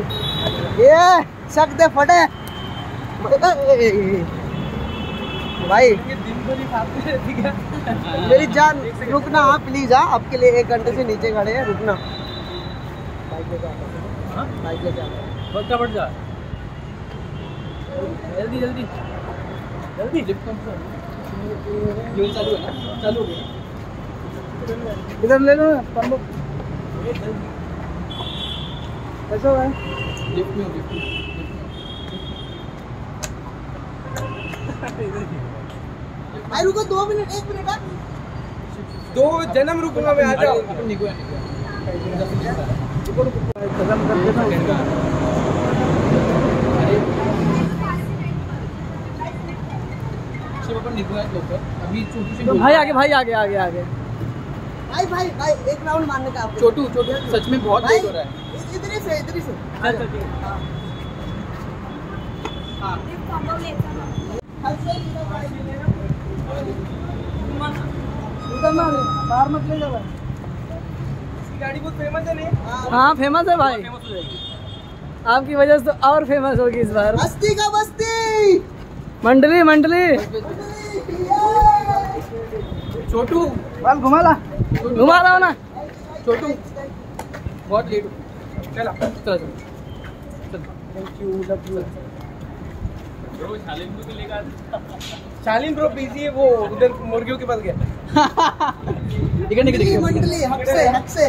भाई। ये शक दे फटे। भाई मेरी जान रुकना हाँ प्लीज़ हाँ। आपके लिए एक घंटे से नीचे खड़े हैं रुकना। बाइक आता हाँ? बाइक फटाफट जा। जल्दी जल्दी। जल्दी। लिफ्ट कम चालू है ना? चालू हो गया। इधर ले लो प्रमुख कैसे हुआ लिफ्ट में हो, लिफ्ट में भाई रुको दो मिनट एक मिनट हाँ। दो जन्म रुकूँगा मैं आ जाओ तो भाई आगे भाई आगे आगे आगे। भाई भाई भाई एक राउंड मारने का आपको छोटू छोटू सच में बहुत हो रहा है। इधर ही से इधर ही। से चल चल ठीक है। उधर ना बाहर मत ले जा भाई इसकी गाड़ी बहुत फ़ेमस है नहीं हाँ। फ़ेमस है भाई। फ़ेमस हो जाएगी। आपकी वजह से तो और फ़ेमस होगी इस बार। बस्ती का बस्ती! मंडली मंडली। छोटू बाल घुमा ला। घुमा रहा हूँ ना छोटू बहुत लेट चला। चला चल। चल शालीन ब्रो बिज़ी है वो उधर मुर्गियों के पास गया। टिकट निकल मंडली मंडली हक से हक से।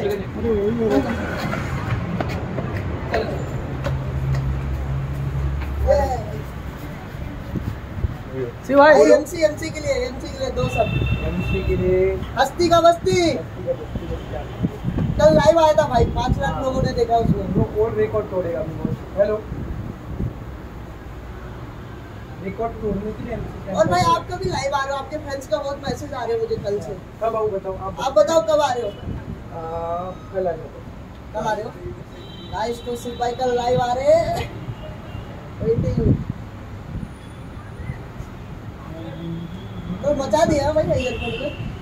सी भाई एमसी एमसी के लिए एमसी के लिए दो सब एमसी के लिए। हस्ती का बस्ती। कल लाइव आया था भाई पाँच लाख लोगों ने देखा उसमें। वो और रिकॉर्ड तोड़ेगा हेलो रिकॉर्ड तोड़ने के लिए और भाई आप कभी लाइव आ रहे हो? आपके फ्रेंड्स का बहुत मैसेज आ रहे हैं मुझे कल से। कब आओ बताओ आप आप बताओ कब आ रहे हो? कल आ जाओ। कल आ रहे हो? गाइस तो सिर्फ़ भाई कल लाइव आ रहे हैं. तो मचा दिया भाई एयरपोर्ट पे।